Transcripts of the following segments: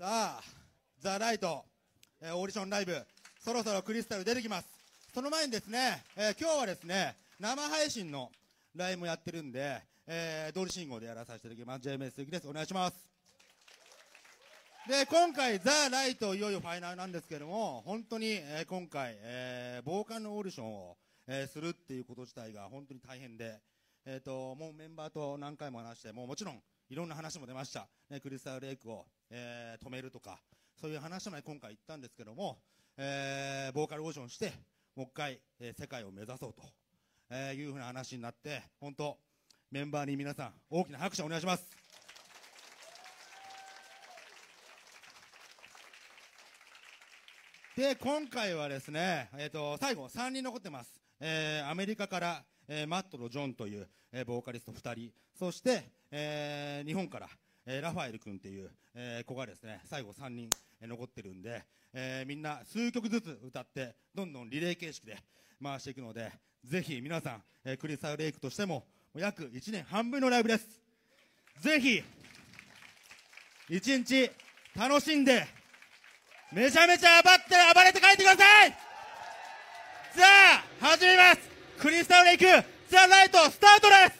さあ、ザ・ライト、えーオーディションライブ、そろそろクリスタル出てきます。その前にですね、えー今日はですね、生配信のライブもやってるんで、えー、通り信号でやらさせていただきます。JMS 鈴木です。お願いします。で、今回、ザ・ライト、いよいよファイナルなんですけども、本当に、えー今回、えー、ボーカルのオーディションを、えーするっていうこと自体が本当に大変で、えっ、と、もうメンバーと何回も話して、もうもちろん、いろんな話も出ました。ね、クリスタルレイクを、えー止めるとか、そういう話まで今回言ったんですけども、えーボーカルオーションして、もう一回、えー世界を目指そうと、えーいうふうな話になって、本当、メンバーに皆さん、大きな拍手をお願いします。で、今回はですね、えっ、と、最後、3人残ってます。えーアメリカから、えーマットとジョンという、えーボーカリスト2人、そして、えー日本から、えーラファエル君っていう、えー子がですね、最後3人、えー残ってるんで、えーみんな数曲ずつ歌って、どんどんリレー形式で回していくので、ぜひ皆さん、えークリスタルレイクとしても、約1年半分のライブです。ぜひ、一日楽しんで、めちゃめちゃ暴って暴れて帰ってください。さあ、始めます。クリスタルレイク、ザ・ライト、スタートです「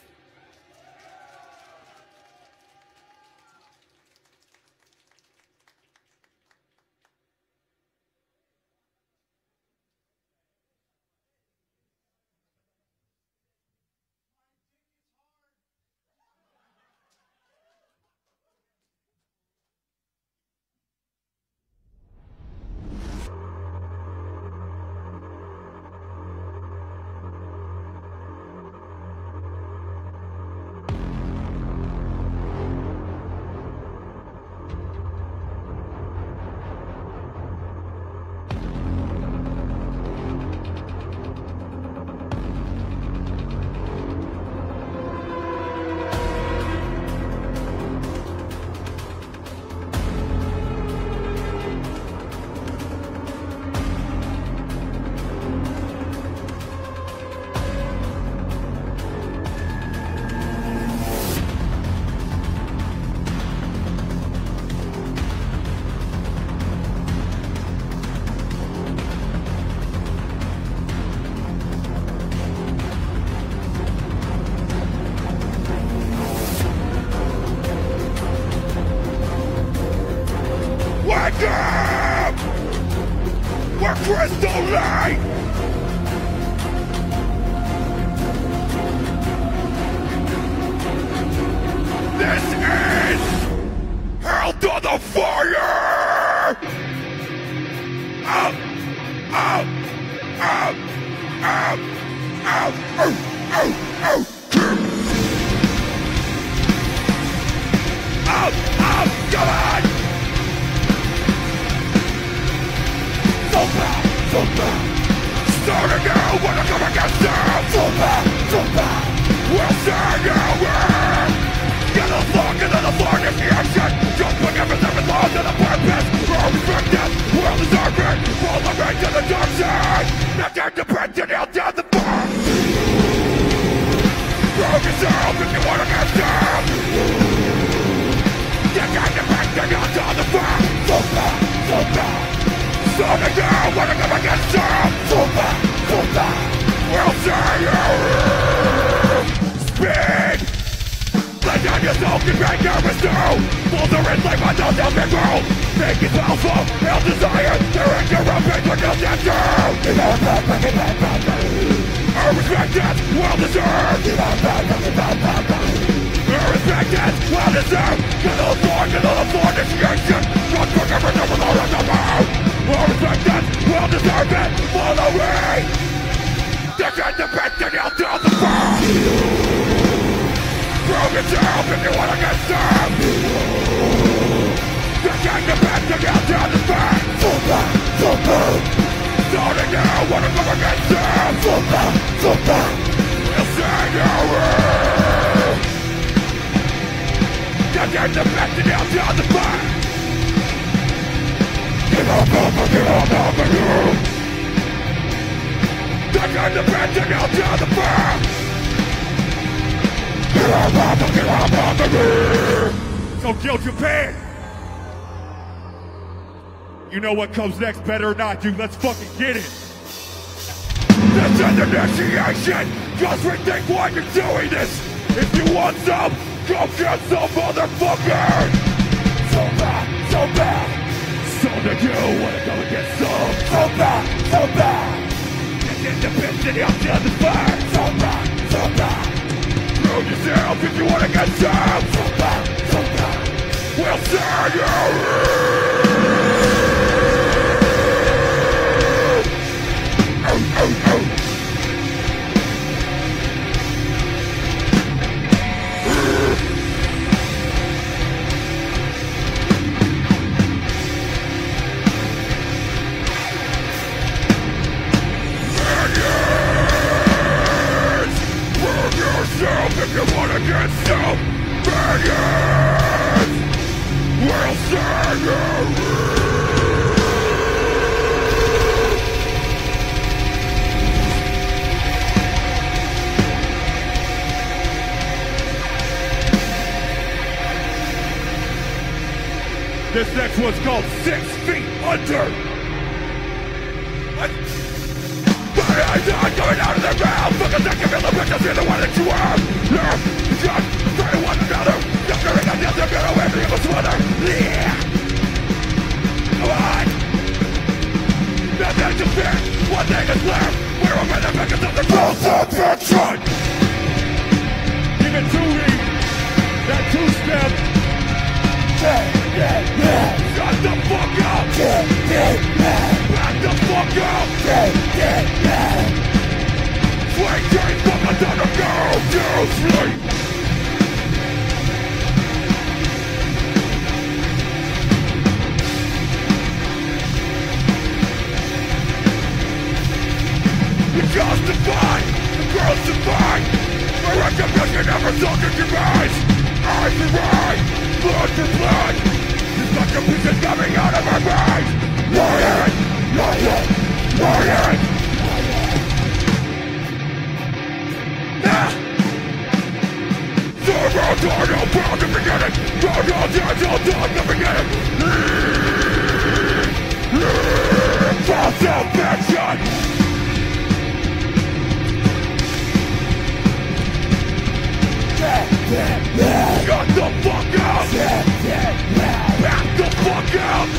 Prove yourself if you wanna get served is the best thing out to the bar So bad, so bad Starting now when I come against so bad We'll see you the best thing out to the bar Give up, up, give up, up, you is the best thing out to the kill Japan You know what comes next, better or not, dude. Let's fucking get it. This is initiation. Just rethink why you're doing this. If you want some, go get some, motherfucker. So bad, so bad. So do you wanna go and get some? So bad, so bad. This is the in the up the fire. So bad, so bad you yourself if you wanna get served We'll see you. against will This next one's called Six Feet Under. But I, I, I, I, because I can feel the pictures in the one that you are You're just fighting one another You're fearing that you're get away from your mother Yeah on Nothing to fear One thing is left We're over the biggest of the crucifixion Give it to me That two-step Shut the fuck up Back the fuck up Swing chain from Flanking, but I don't know You sleep You justified, crucified My retribution never talking to rise Eyes for eyes, blood for blood It's like a piece coming out of my mind Lion, lion, lion Zero Tornado from the beginning Tornado Dental from the beginning False the fuck up! Back the fuck up!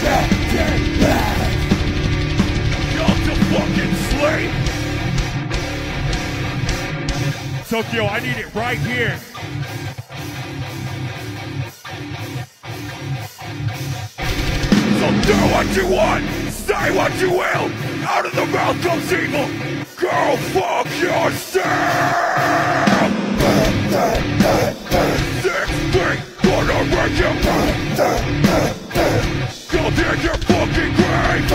Go to fucking sleep! Tokyo, I need it right here. So do what you want, say what you will. Out of the mouth comes evil. Go fuck yourself. Six feet gonna break you. Go dig your fucking grave.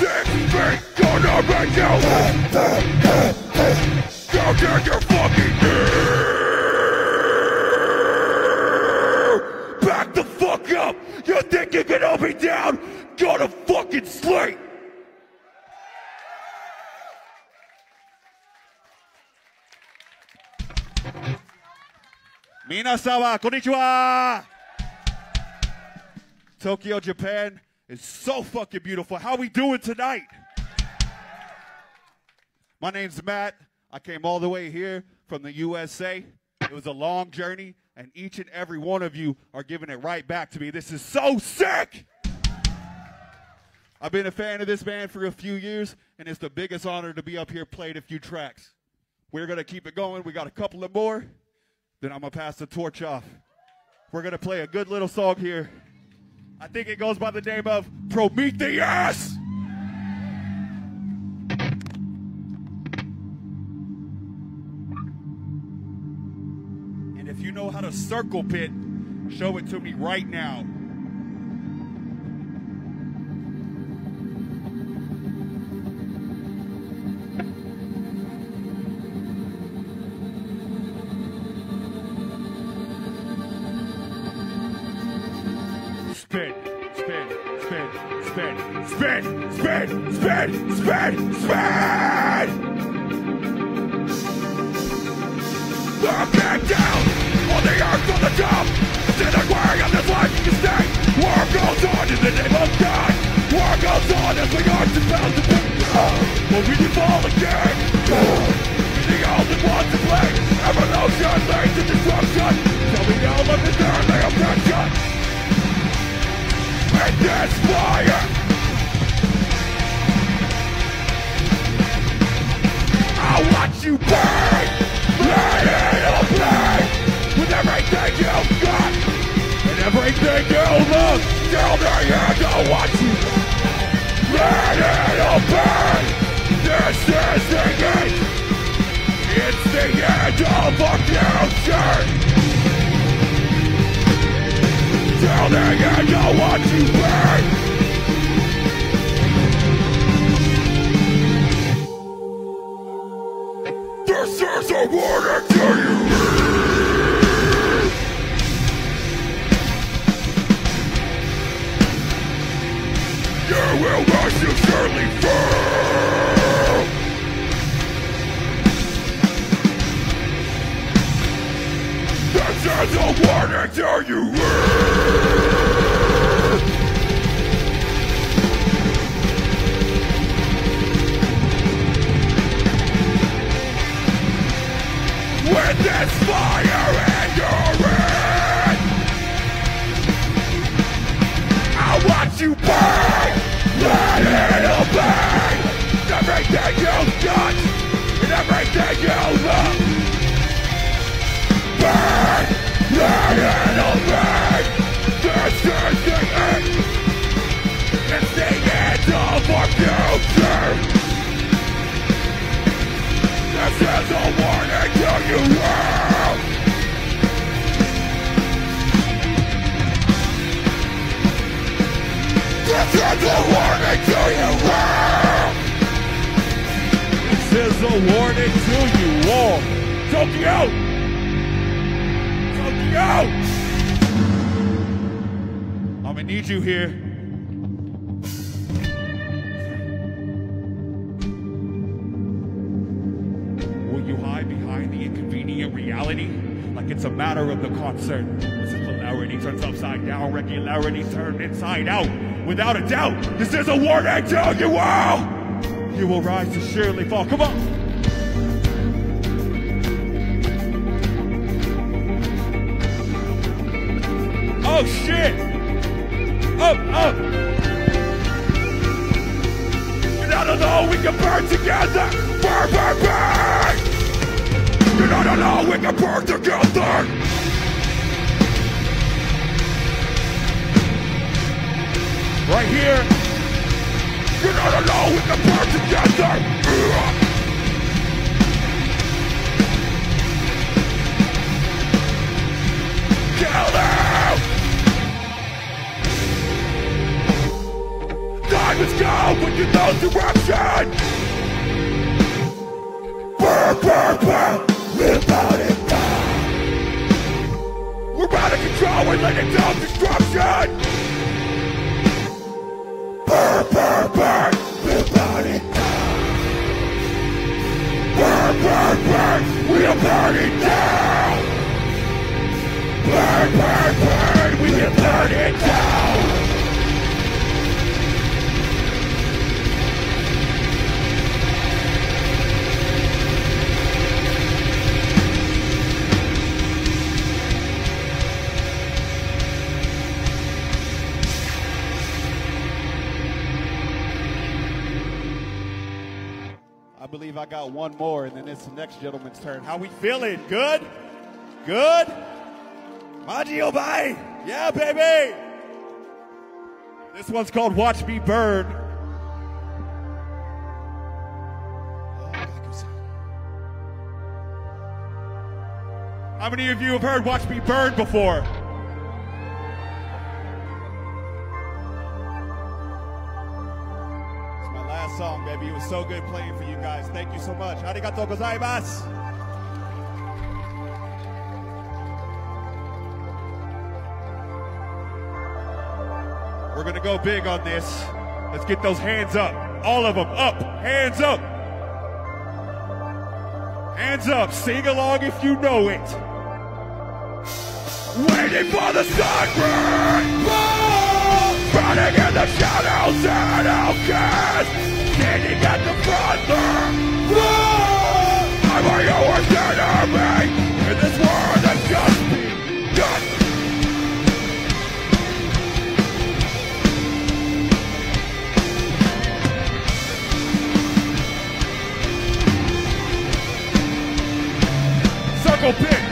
Six feet gonna break you. Go dig your fucking grave. Back the fuck up! You think you can hold me down? Go to fucking sleep! Minasawa, konnichiwa! Tokyo, Japan is so fucking beautiful. How we doing tonight? My name's Matt. I came all the way here from the USA. It was a long journey, and each and every one of you are giving it right back to me. This is so sick! I've been a fan of this band for a few years, and it's the biggest honor to be up here playing a few tracks. We're going to keep it going. We got a couple of more. Then I'm going to pass the torch off. We're going to play a good little song here. I think it goes by the name of Prometheus! You know how to circle pit, show it to me right now. Spin, spin, spin, spin, spin, spin, spin, spin, spin! God in the name of God. War goes on as we are bound to be. Will we fall again? The only ones to blame. Evolution leads to destruction. Tell me now, let me there, lay oppression. And this fire. I watch you burn. Everything you love. Till the end, I'll watch you Let it burn. This is the end. It's the end of our future. Till the end, I'll watch you burn. This is a warning to you. This is a warning to you. With this fire in your hand, I watch you burn. All burn. Everything you've got and everything you love. Burn. All. This is the end. It's the end of our future. This is a warning to you world. This is a warning to you world. This is a warning to you all. Tokyo! Tokyo! I'm gonna need you here. Will you hide behind the inconvenient reality? Like it's a matter of the concert. As if polarity turns upside down, regularity turned inside out. Without a doubt, this is a warning to you all! You will rise to surely fall. Come on! Oh shit! Up, up! You're not alone, we can burn together! Burn, burn, burn! Not alone, we can burn together! Right here! You're not alone, we can burn together! Kill them! Time is gone when you know direction! Burn, burn, burn! We're about it now! We're out of control, we're letting down destruction! Burn, burn, burn! We're about it now! Burn, burn, burn! We are burning down! Burn, burn, burn! We are burning down! I got one more, and then it's the next gentleman's turn. How we feeling? Good? Good? Maji Obai! Yeah, baby! This one's called Watch Me Burn. How many of you have heard Watch Me Burn before? Song, baby. It was so good playing for you guys. Thank you so much. Arigatou gozaimasu. We're gonna go big on this. Let's get those hands up. All of them up. Hands up. Hands up. Sing along if you know it. Waiting for the sun! Burn! Burn! In the shadows and outcast Standing at the front door. I'm your worst enemy In this world that just begun Circle pit.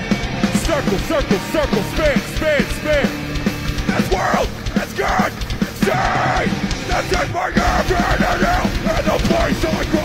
Circle, circle, circle, spin, spin, spin. This world is good insane This is my infinity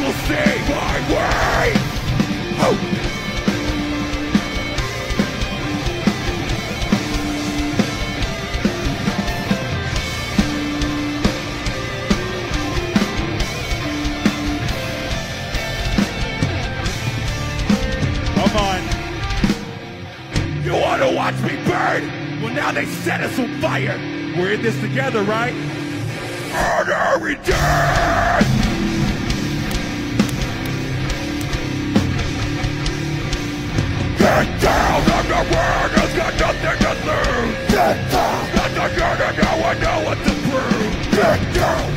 will see my way oh. Come on. You wanna watch me burn? Well now they set us on fire We're in this together, right? Honor return! The world has got nothing to lose! Get down! Nothing gonna know I know what to prove! Get down!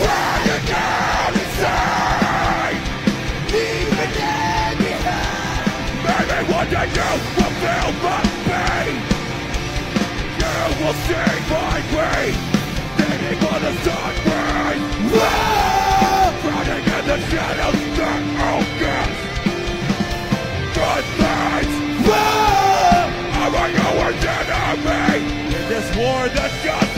Flying down inside! Leaving it behind! Maybe one day you will feel my pain You will see my way Digging for the sunrise Running in war that Just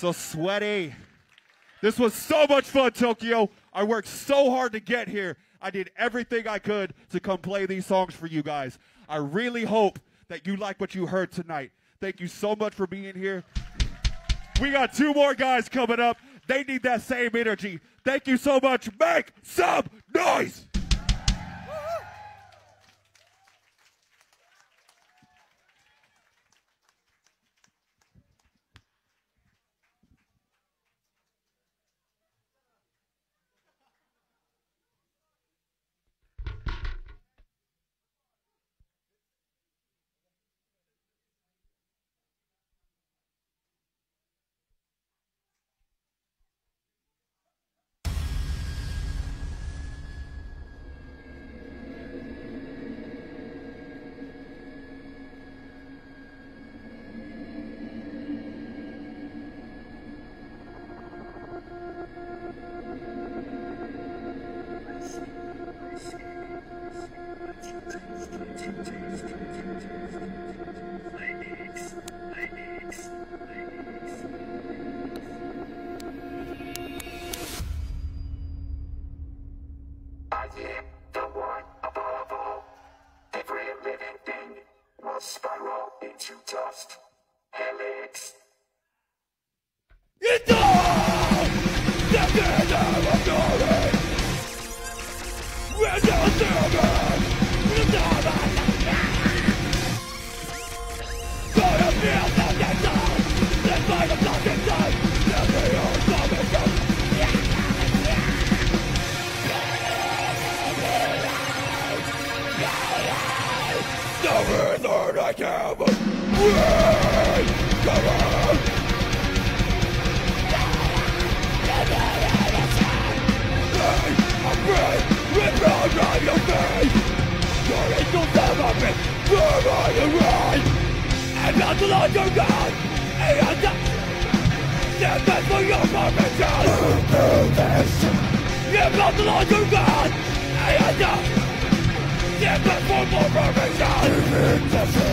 so sweaty. This was so much fun, Tokyo. I worked so hard to get here. I did everything I could to come play these songs for you guys. I really hope that you like what you heard tonight. Thank you so much for being here. We got two more guys coming up. They need that same energy. Thank you so much. Make some noise. Permission.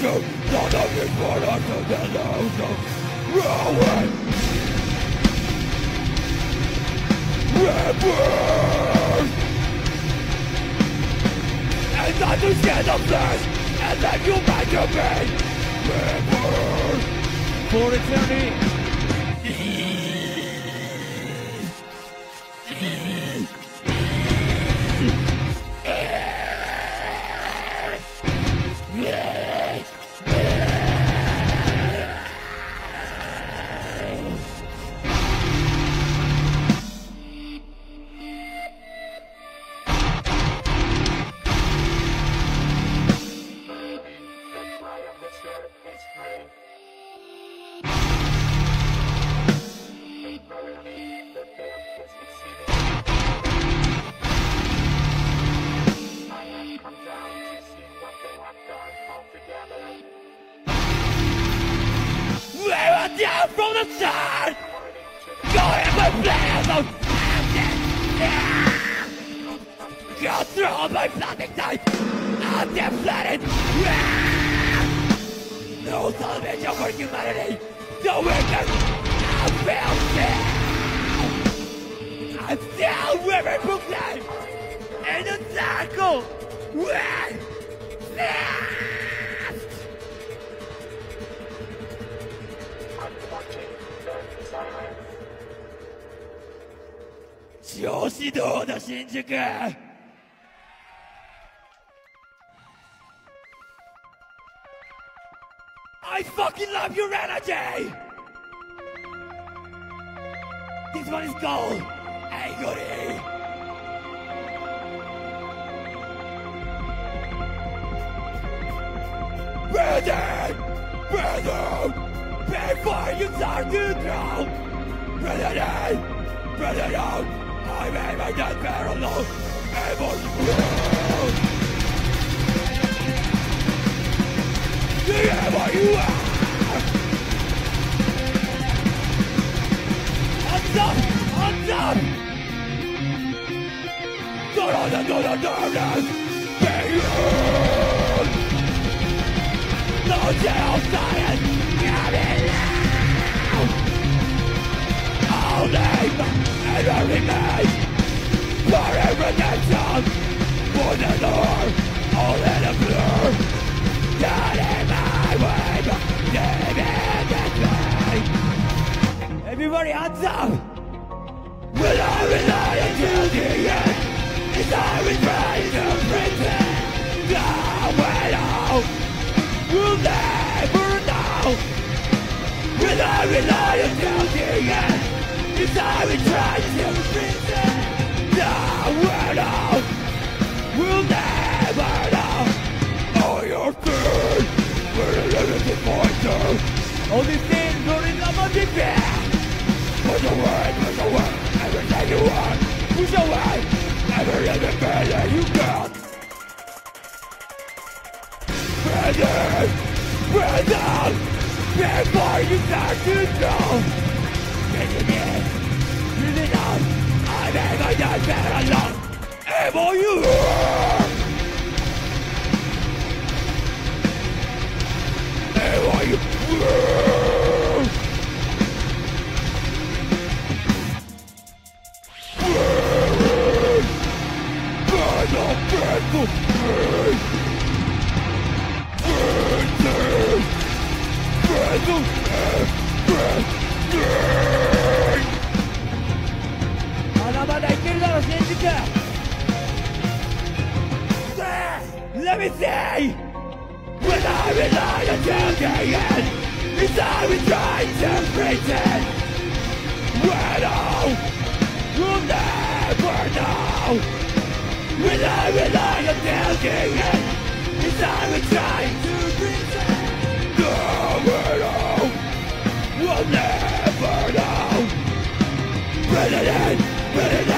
And not to shed the flesh, and I just get up there! And then you make your pain. For eternity. 調子どうだ新宿 I fucking love your energy! This one is gold! Hey, goody! Brother! Brother! Before you start to drown! Brother! Brother! I made my death parallel! Ever Wherever you are! Hands up! Hands up! Go on and go to darkness! Beyond! No jail science! Get it out! All name name! For every nation! For the Lord! All in a blur! God in my way! Everybody hands up! Will I rely until the end? Is I trying to pretend? I will know! We'll never know! Will I rely until the end? Trying to pretend? I will never know! All your fears! We're a limited pointer! All these things are in the magic! Push away, push away, everything you want. Push away, every bit that you got. Brother, brother, before you start to Bitte me. You need us. I never done better love. Ever you. Ever you. Burn me! Burn me! Burn me! Burn me! Let's need to go. Let me see! When I rely on line and taking It's I we try to pretend. When all You'll never know. When I rely on line and taking It's I we try to pretend. No, when all You'll never know. Bring it in, bring it in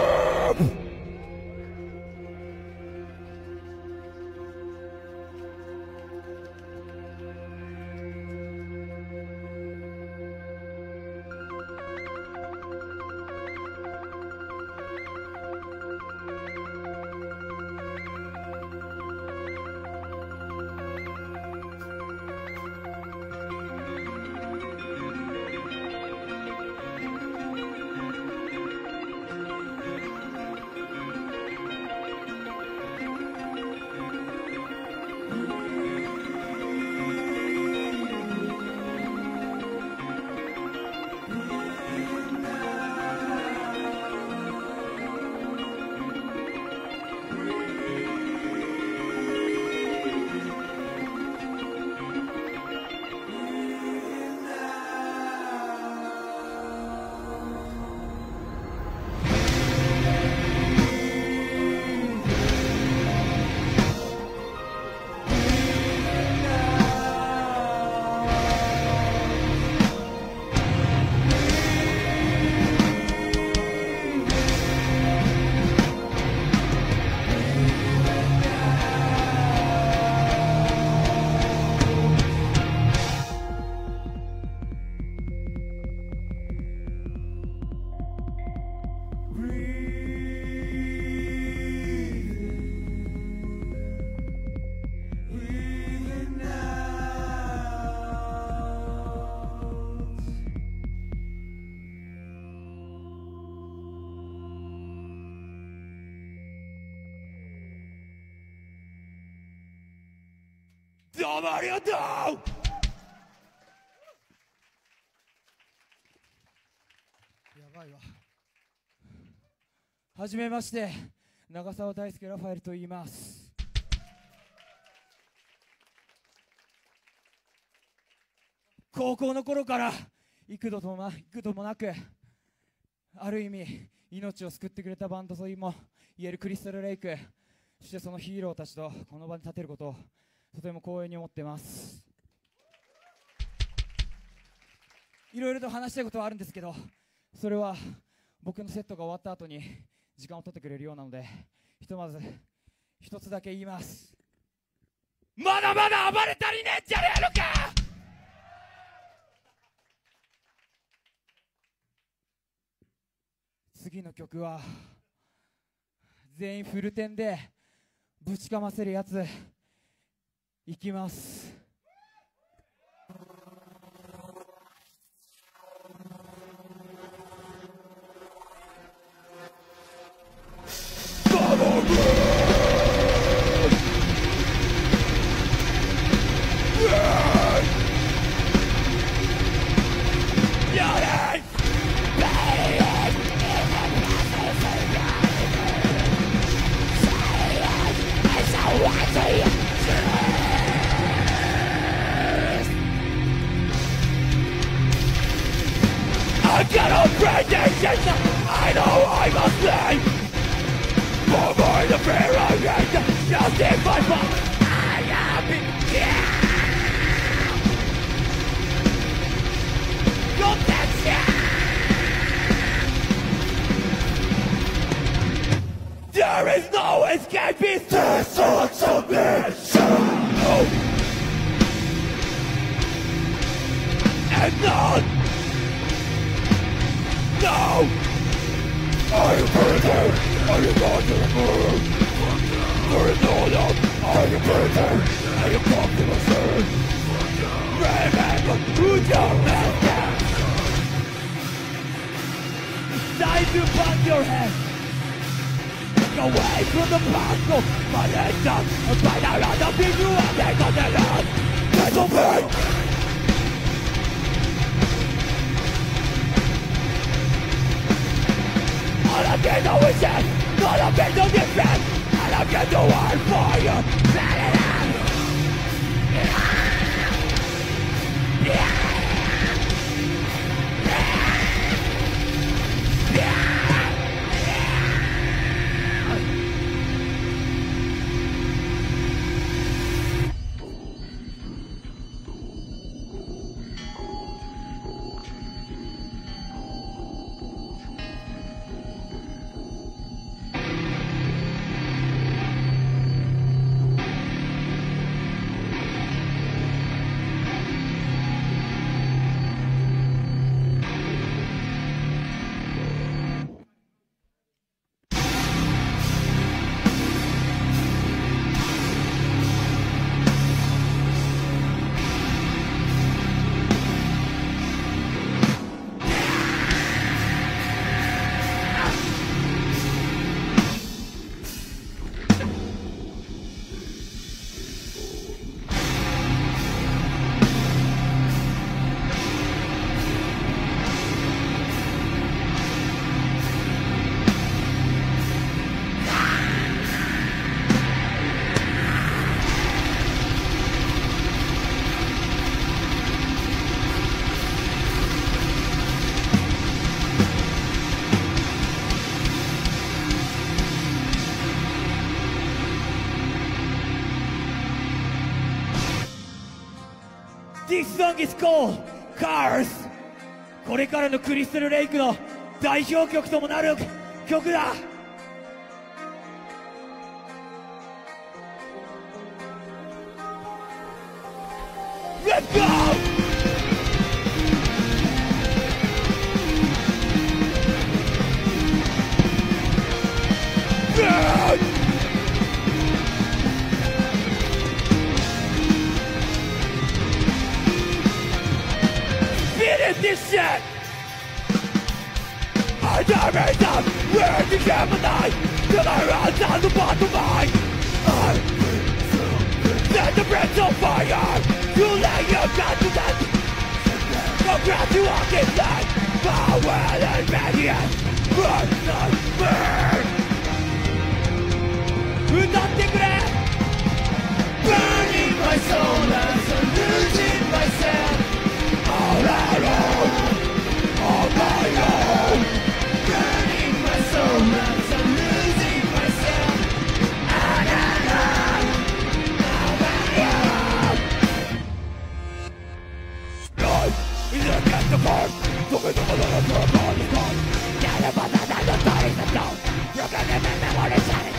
ありがとう。やばいわ。はじめまして長澤大輔ラファエルと言います。高校の頃から幾度ともな幾度もなくある意味命を救ってくれたバンドといも言えるクリスタル・レイク。そしてそのヒーローたちとこの場に立てることをとても光栄に思ってます。いろいろと話したいことはあるんですけどそれは僕のセットが終わった後に時間を取ってくれるようなのでひとまず一つだけ言います。まだまだ暴れ足りねえんじゃねえのか！次の曲は全員フルテンでぶちかませるやつ。行きます。song is called Cars. これからのクリスタル・レイクの代表曲ともなる曲だ。path you walk in life, power and radiance, burn the You're gonna make me wanna shut it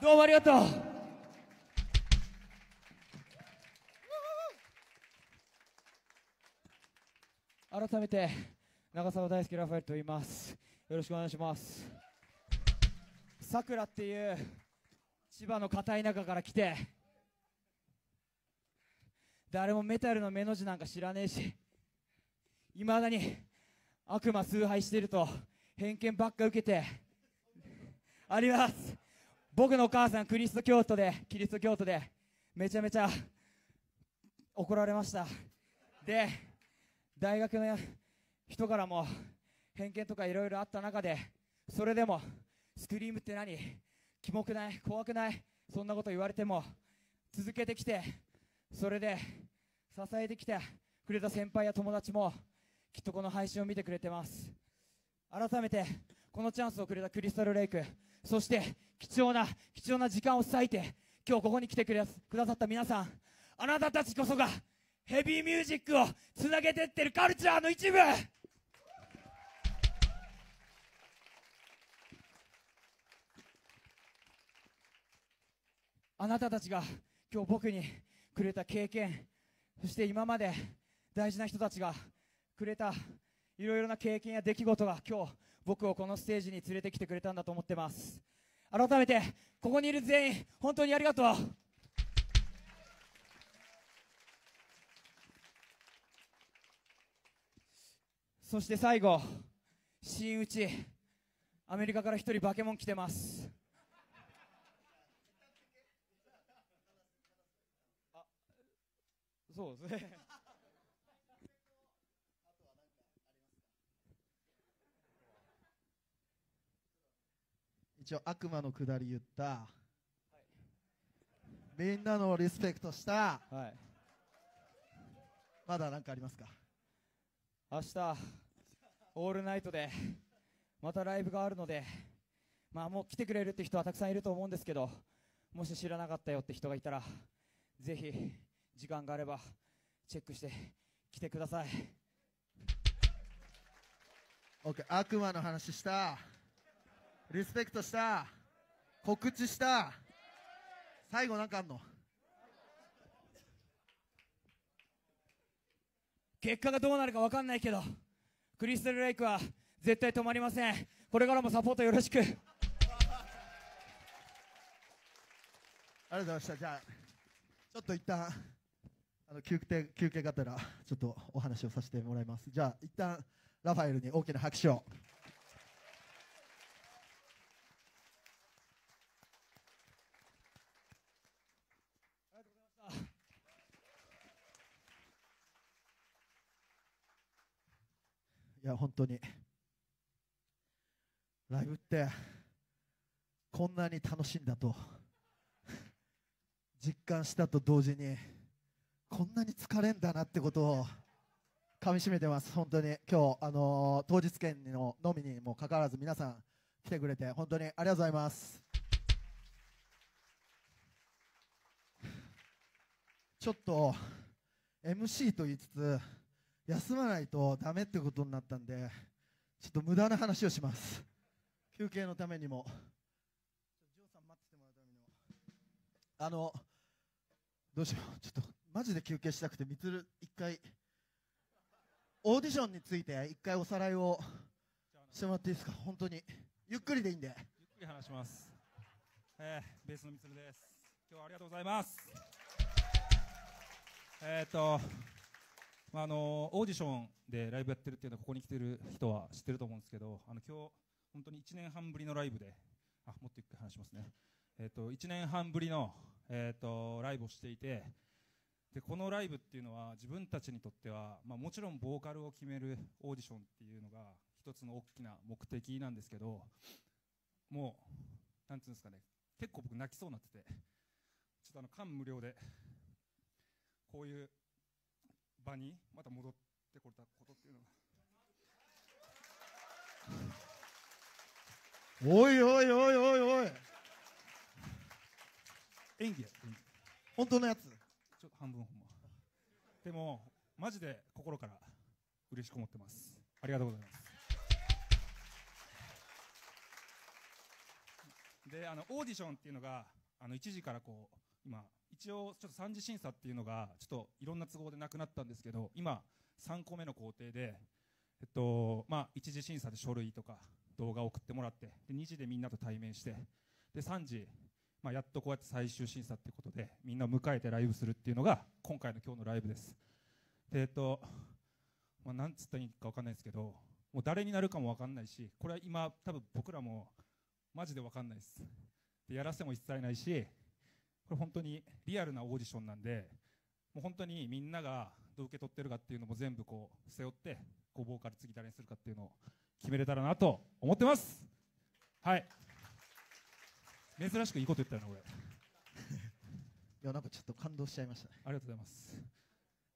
どうもありがとう。改めて長澤大輔ラファエルと言います。よろしくお願いします。さくらっていう千葉の片田舎から来て誰もメタルの目の字なんか知らねえしいまだに悪魔崇拝してると偏見ばっか受けてあります。僕のお母さんクリスト教徒でキリスト教徒でめちゃめちゃ怒られました。で大学の人からも偏見とかいろいろあった中でそれでもスクリームって何？キモくない？怖くない？そんなこと言われても続けてきてそれで支えてきてくれた先輩や友達もきっとこの配信を見てくれてます。改めてこのチャンスをくれたクリスタルレイクそして貴重な貴重な時間を割いて今日ここに来てくれくださった皆さんあなたたちこそがヘビーミュージックをつなげてってるカルチャーの一部!あなたたちが今日僕にくれた経験そして今まで大事な人たちがくれたいろいろな経験や出来事が今日僕をこのステージに連れてきてくれたんだと思ってます。改めてここにいる全員本当にありがとう。そして最後真打ちアメリカから一人バケモン来てます。あそうですね。一応悪魔のくだり言った、みんなのリスペクトした。はい。まだ何かありますか？明日オールナイトでまたライブがあるのでまあもう来てくれるって人はたくさんいると思うんですけどもし知らなかったよって人がいたらぜひ時間があればチェックして来てください。OK 悪魔の話したリスペクトした告知した最後なんかあんの？結果がどうなるか分かんないけどクリスタルレイクは絶対止まりません。これからもサポートよろしく。ありがとうございました。じゃあちょっと一旦あの休憩休憩がてらちょっとお話をさせてもらいます。じゃあ一旦ラファエルに大きな拍手をや本当に。ライブってこんなに楽しいんだと実感したと同時にこんなに疲れんだなってことをかみしめてます本当に。今日、あのー当日券ののみにもかかわらず皆さん来てくれて本当にありがとうございます。ちょっと MC と言いつつ休まないとダメってことになったんでちょっと無駄な話をします休憩のためにもジョーさん待っててもらうためにもあのどうしようちょっとマジで休憩したくてみつる一回オーディションについて一回おさらいをしてもらっていいですか？本当にゆっくりでいいんでゆっくり話します。えー、ベースのみつるです。今日はありがとうございます。えっ、と、まあ、あのオーディションでライブやってるっていうのはここに来てる人は知ってると思うんですけど、あの今日本当に1年半ぶりのライブで、あもっとゆっく話しますね。えっ、と1年半ぶりのえっ、とライブをしていて。でこのライブっていうのは自分たちにとっては、まあ、もちろんボーカルを決めるオーディションっていうのが一つの大きな目的なんですけどもう、なんていうんですかね、結構僕泣きそうになってて、ちょっとあの、感無量で、こういう場にまた戻ってこれたことっていうのが、おいおいおいおいおい演技や、演技。本当のやつちょっと半分ほんま。でも、マジで心から嬉しく思ってます。ありがとうございます。で、あの、オーディションっていうのが、あの1時からこう今一応ちょっと3次審査っていうのがちょっといろんな都合でなくなったんですけど今3個目の工程でえっとまあ1次審査で書類とか動画を送ってもらってで2次でみんなと対面してで3次まあ、やっとこうやって最終審査ってことでみんなを迎えてライブするっていうのが今回の今日のライブです。でえっと、まあ、なんつったらいいか分かんないですけどもう誰になるかも分かんないしこれは今多分僕らもマジで分かんないです。でやらせも一切ないしこれ本当にリアルなオーディションなんでもう本当にみんながどう受け取ってるかっていうのも全部こう背負ってこうボーカル次誰にするかっていうのを決めれたらなと思ってます。はい。珍しくいいこと言ったよな俺。いやなんかちょっと感動しちゃいましたね。ありがとうございます。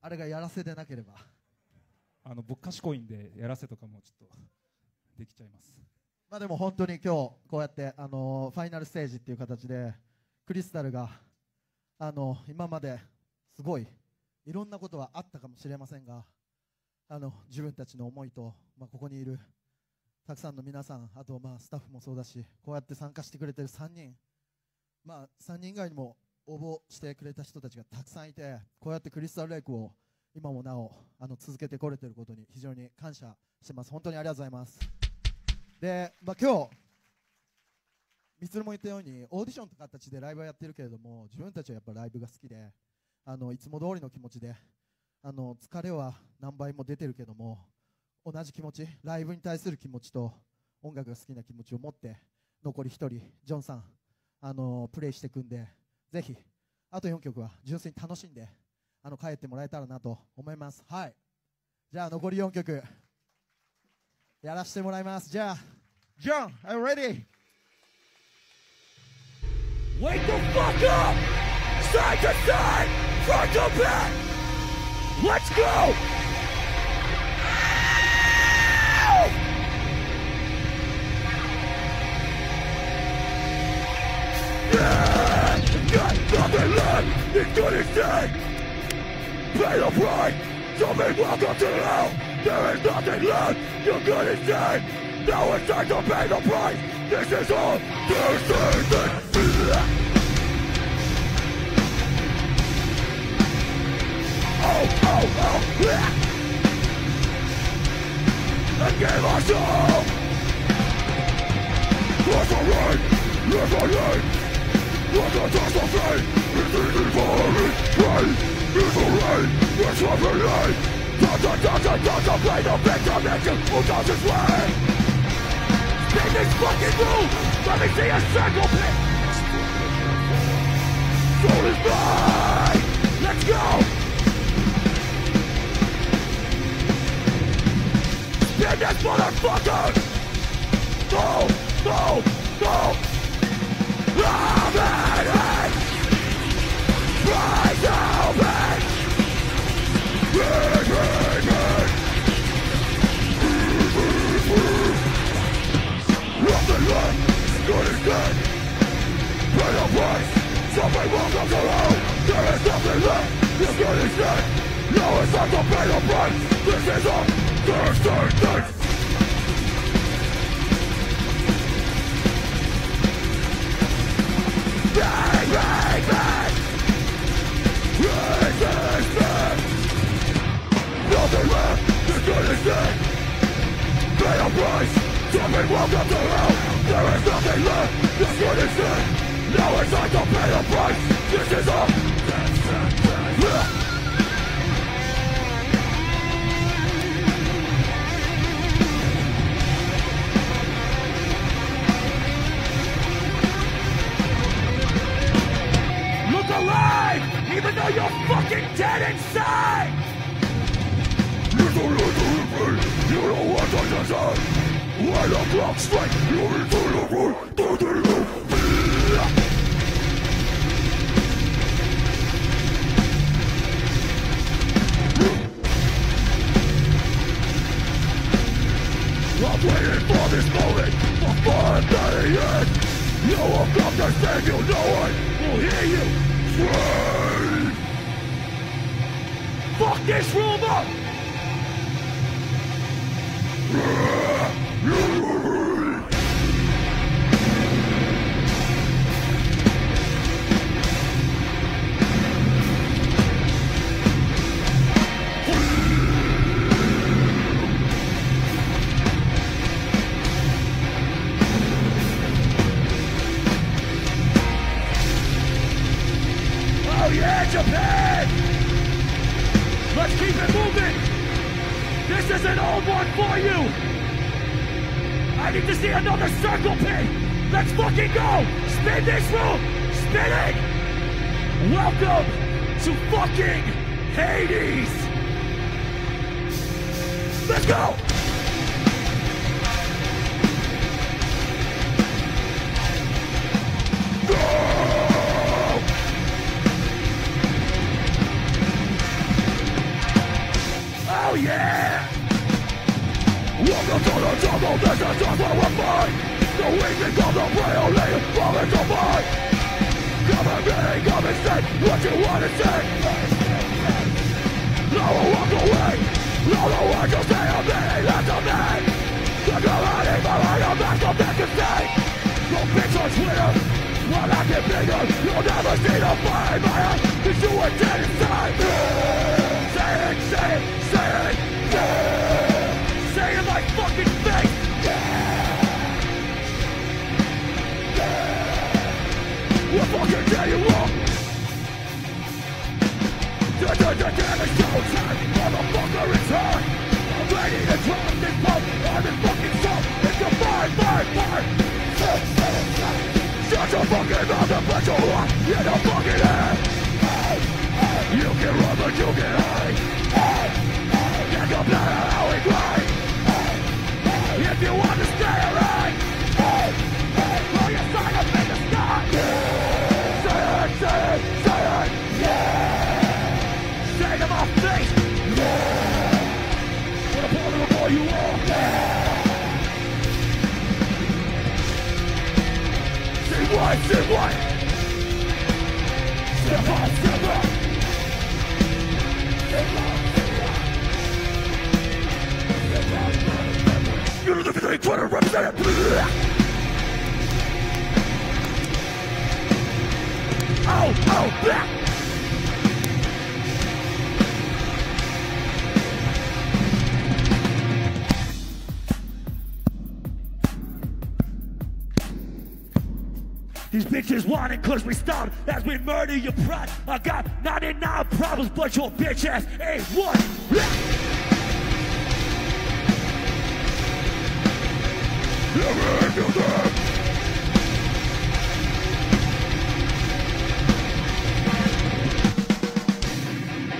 あれがやらせでなければ。あの僕賢いんでやらせとかもちょっとできちゃいます。まあでも本当に今日こうやってあのファイナルステージっていう形でクリスタルがあの今まですごいいろんなことはあったかもしれませんがあの自分たちの思いと、まあ、ここにいるたくさんの皆さんあとまあスタッフもそうだしこうやって参加してくれてる3人まあ3人以外にも応募してくれた人たちがたくさんいてこうやってクリスタルレイクを今もなおあの続けてこれてることに非常に感謝してます。本当にありがとうございます。で、まあ、今日みつるも言ったようにオーディションという形でライブはやってるけれども自分たちはやっぱライブが好きであのいつも通りの気持ちであの疲れは何倍も出てるけども同じ気持ちライブに対する気持ちと音楽が好きな気持ちを持って残り1人ジョンさんあのプレイしていくんでぜひあと4曲は純粋に楽しんであの帰ってもらえたらなと思います。はい。じゃあ残り4曲。やらせてもらいます。じゃあ。ジョン I'm ready? Wake the fuck up! Side to side! Front to back! Let's go! Got nothing left, gonna stay! Pay the price, something welcome to hell! There is nothing left, you're gonna stay! Now it's time to pay the price! This is all! Oh, yeah And give us all That's alright, that's alright What a toss of fate It's easy for me Right, it's alright It's alright Da da da da da da Play the victim engine Who does his way Spin this fucking move Let me see a circle pit this motherfucker! No, no, no Somebody welcome to hell There is nothing left getting sick Now it's time to pay the price This is a Thursday night Bang, bang, bang! Nothing left, you're getting sick Pay a price, something welcome to hell There is nothing left, you're getting sick Now it's time to pay the price! This is a alive! Even though you're fucking dead inside! Little, little bit, you know what I said When the clock strikes, you into the room, to the room I'm waiting for this moment, for the end You will come to save you, no one will hear you Fuck this up! One for you! I need to see another circle pit! Let's fucking go! Spin this room! Spin it! Welcome to fucking Hades! Let's go! Weakling of the prey only fall mine Come and me, come and say what you wanna say No one walk away No the words you say are meaningless to me The gravity behind your mask come back and say Your bitch on Twitter While I get bigger You'll never see the fire in my eyes Cause you were dead inside Say you damn it's showtime Motherfucker it's I'm ready to drop this this fucking It's a fire, fire, fire fucking the fucking You can run but you can hide the how If you want to stay alive Oh, oh, blah. These bitches want it cause we stopped as we murder your pride. I got 99 problems, but your bitch ass ain't one. Blah.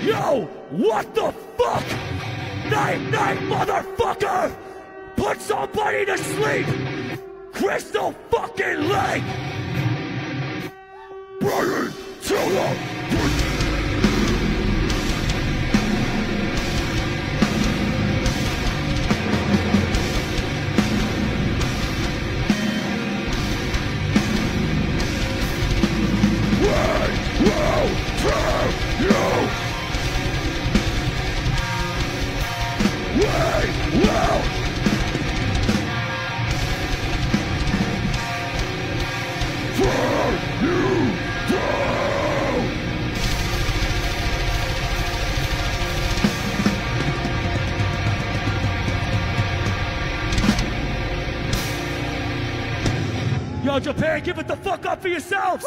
Yo, what the fuck? Night, night, motherfucker! Put somebody to sleep! Crystal fucking Lake! Tell them! Fuck up for yourselves!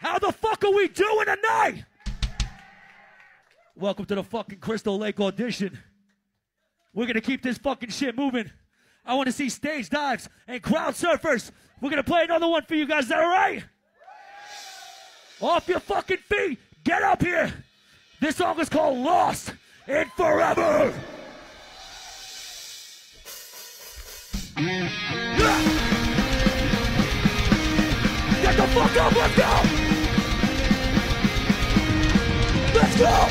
How the fuck are we doing tonight? Welcome to the fucking Crystal Lake audition. We're gonna keep this fucking shit moving. I wanna see stage dives and crowd surfers. We're gonna play another one for you guys. Is that alright? Off your fucking feet. Get up here. This song is called Lost in Forever. Fuck up, let's go! Let's go!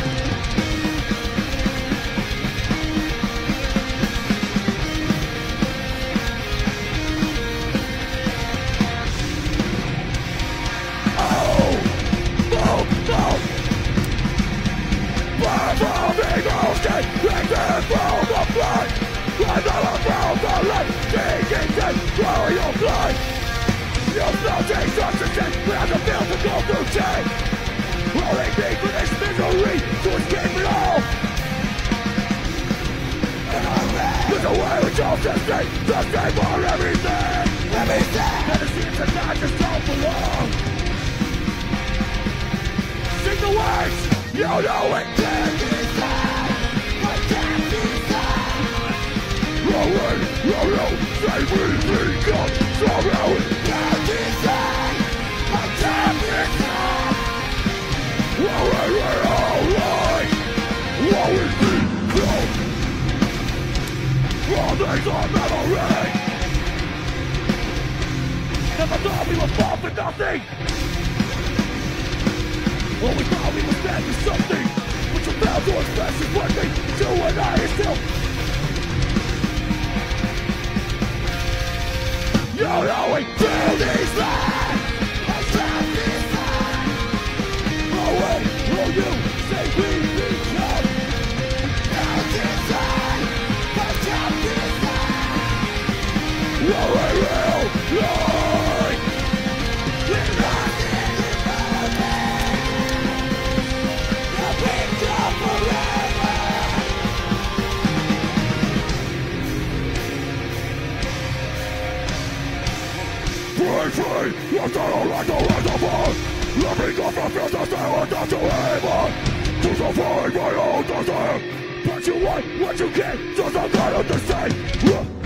Oh! Oh! Oh! Revolving ocean, return from the flood! Another from the death, swallow your blood! Your floating substances, we have to feel to go through change! Only need for this misery to escape it all! There's a way to stay, to stay for everything! Everything! And it seems that not just don't belong! know it can't decide I can't decide Rolling, rolling, say we become somehow these are memory Never thought we would fall for nothing Always thought we would stand for something But you found to express is thing You and I are still You know we do these lies wait, will you say we become Oh lost in the me go from here to us to Crucify my own desire But you want what you get, just a kind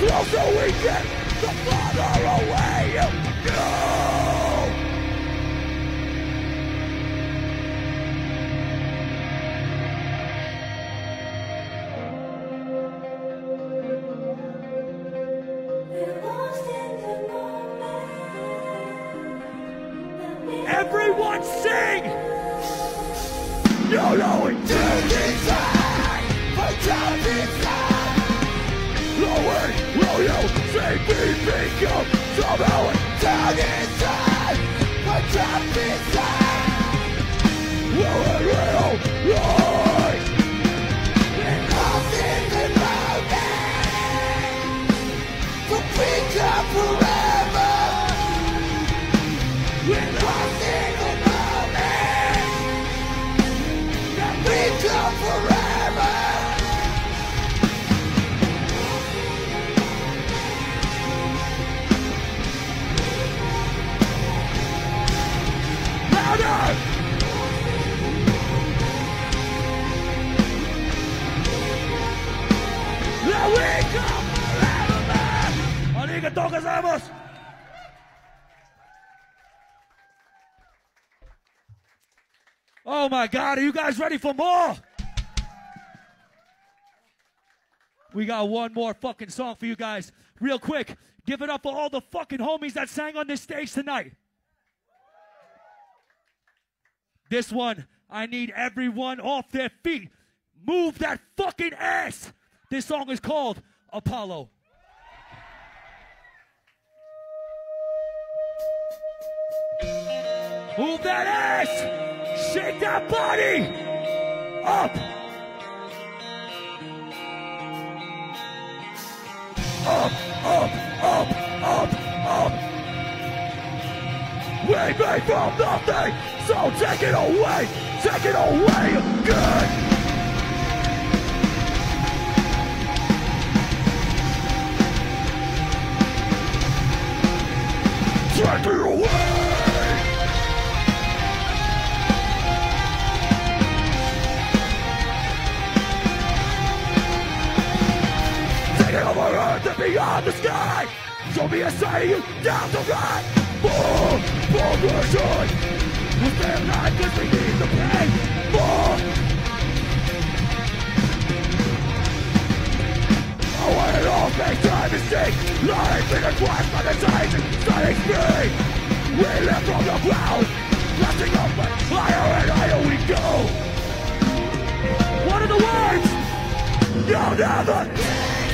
Closer we get, the farther away you go que todos. Oh my God, are you guys ready for more? We got one more fucking song for you guys. Real quick, give it up for all the fucking homies that sang on this stage tonight. This one, I need everyone off their feet. Move that fucking ass. This song is called Apollo. Move that ass! Shake that body! Up! Up, up, up, up, up! We made from nothing, so take it away! Take it away! Good! Take it away! Over earth and beyond the sky. Show me a you down the ride More progression We'll stay alive we need the pain. More I want it all make time mistake Life in a glass by the and starting free We live from the ground. Blasting up but higher and higher we go. What are the words? You'll never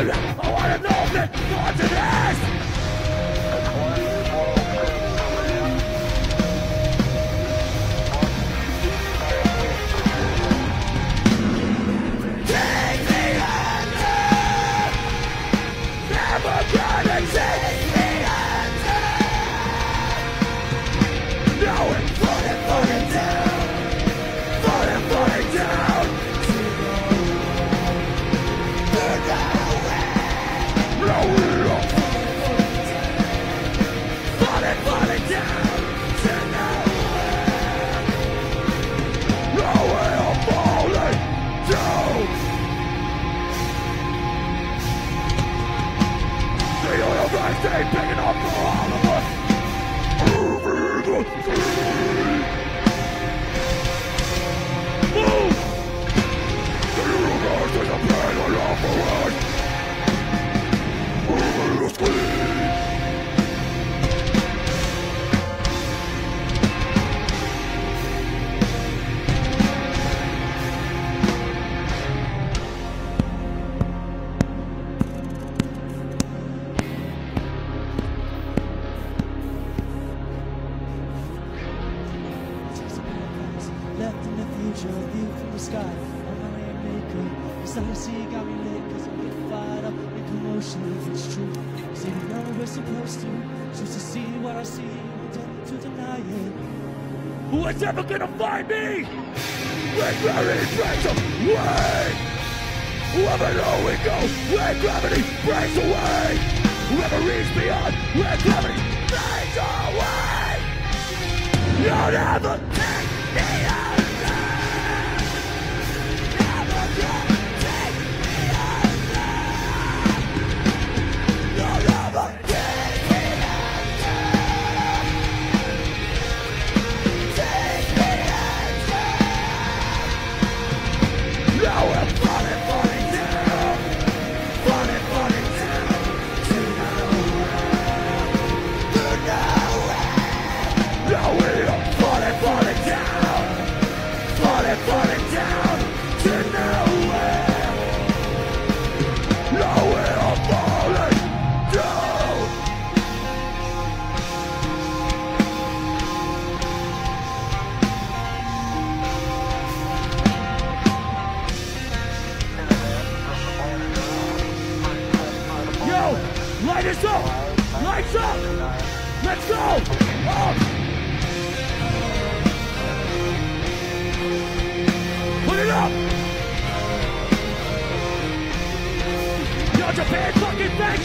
I wanna know this more to this. Oh! Who is ever gonna find me? When gravity breaks away. Whoever know we go When gravity breaks away. Whoever reaches beyond When gravity breaks away. You'll never take me under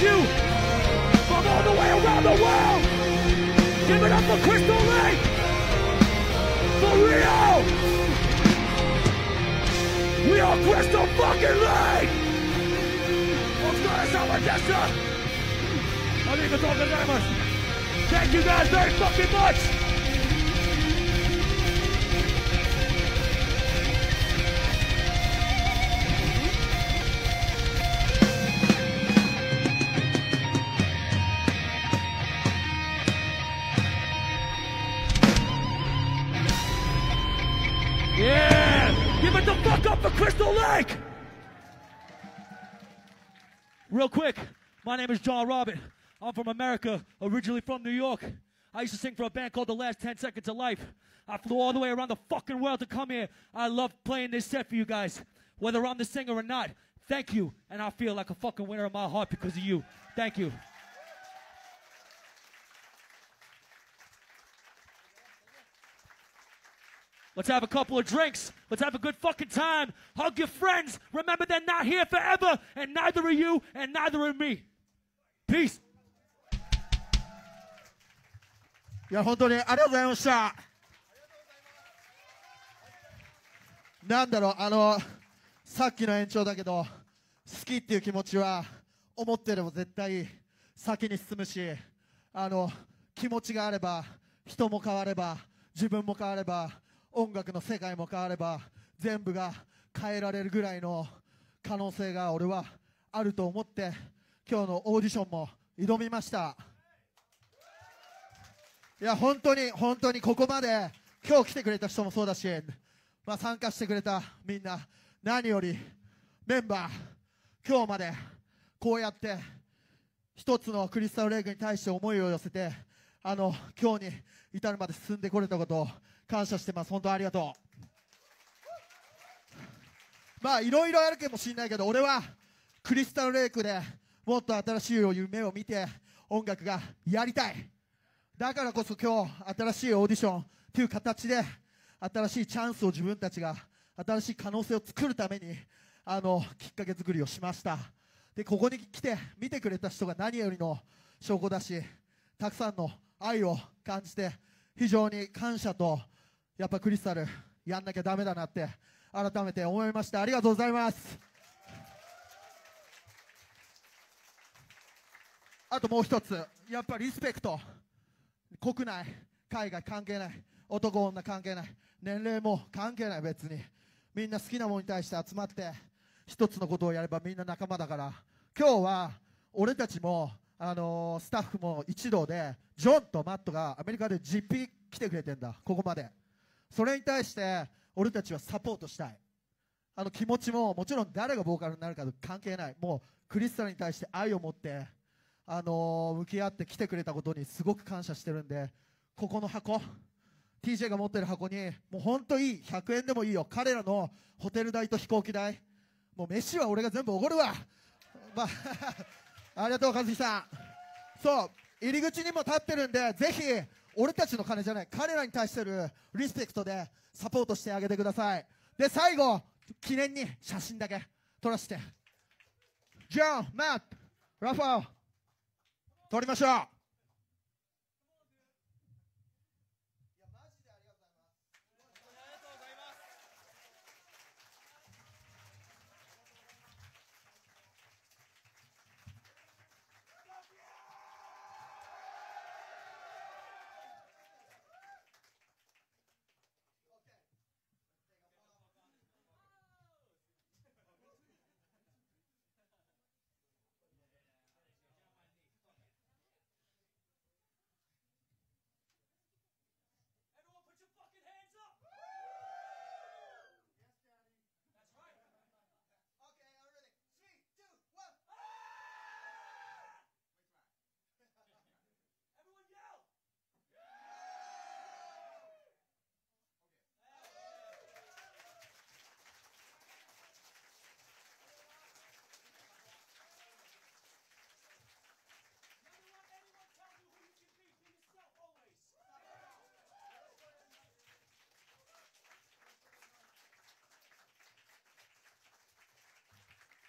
you from all the way around the world. Give it up for Crystal Lake, for Ryo. We are Crystal fucking Lake. Thank you guys very fucking much. Real quick, my name is John Robert. I'm from America, originally from New York. I used to sing for a band called The Last 10 Seconds of Life. I flew all the way around the fucking world to come here. I love playing this set for you guys, whether I'm the singer or not. Thank you, and I feel like a fucking winner in my heart because of you. Thank you. Let's have a couple of drinks. Let's have a good fucking time. Hug your friends. Remember, they're not here forever, and neither are you, and neither are me. Peace. いや本当にありがとうございましたなんだろうあのさっきの延長だけど好きっていう気持ちは思ってれば絶対先に進むしあの気持ちがあれば人も変われば自分も変われば音楽の世界も変われば全部が変えられるぐらいの可能性が俺はあると思って今日のオーディションも挑みました。いや本当に本当にここまで今日来てくれた人もそうだし、まあ、参加してくれたみんな何よりメンバー今日までこうやって一つのクリスタルレイクに対して思いを寄せてあの今日に至るまで進んでこれたことを感謝してます。本当ありがとう。まあいろいろあるかもしれないけど俺はクリスタルレイクでもっと新しい夢を見て音楽がやりたい。だからこそ今日新しいオーディションという形で新しいチャンスを自分たちが新しい可能性を作るためにあのきっかけ作りをしました。でここに来て見てくれた人が何よりの証拠だしたくさんの愛を感じて非常に感謝とやっぱクリスタルやんなきゃダメだなって改めて思いましたありがとうございます。あともう一つやっぱリスペクト。国内海外関係ない。男女関係ない。年齢も関係ない。別に。みんな好きなものに対して集まって一つのことをやればみんな仲間だから。今日は俺たちも、あのースタッフも一同でジョンとマットがアメリカで実費来てくれてんだ。ここまで。それに対して俺たちはサポートしたい。あの気持ちももちろん誰がボーカルになるか関係ない。もうクリスタルに対して愛を持って、あのー向き合って来てくれたことにすごく感謝してるんでここの箱 TJ が持ってる箱にもう本当いい100円でもいいよ。彼らのホテル代と飛行機代。もう飯は俺が全部おごるわ。まあ ありがとう和樹さん。そう入り口にも立ってるんでぜひ俺たちの金じゃない。彼らに対してるリスペクトでサポートしてあげてください。で最後記念に写真だけ撮らせて。ジョンマットラファー撮りましょう。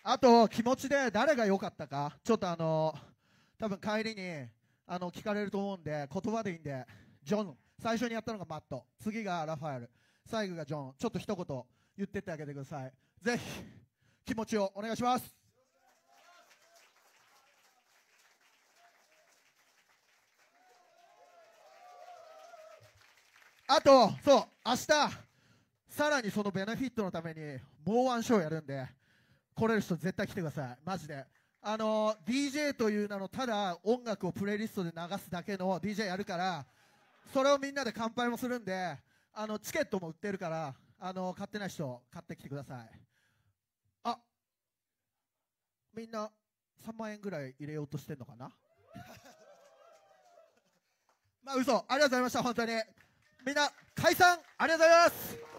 あと気持ちで誰が良かったかちょっとあの多分帰りにあの聞かれると思うんで言葉でいいんでジョン。最初にやったのがマット。次がラファエル。最後がジョン。ちょっと一言言ってってあげてください。ぜひ気持ちをお願いします。あとそう明日さらにそのベネフィットのためにもうワンショーやるんで来れる人絶対来てください。マジで。あの DJ という名のただ音楽をプレイリストで流すだけの DJ やるからそれをみんなで乾杯もするんであのチケットも売ってるからあの買ってない人買ってきてください。あみんな3万円ぐらい入れようとしてんのかな？まあ嘘。ありがとうございました。本当に。みんな解散。ありがとうございます。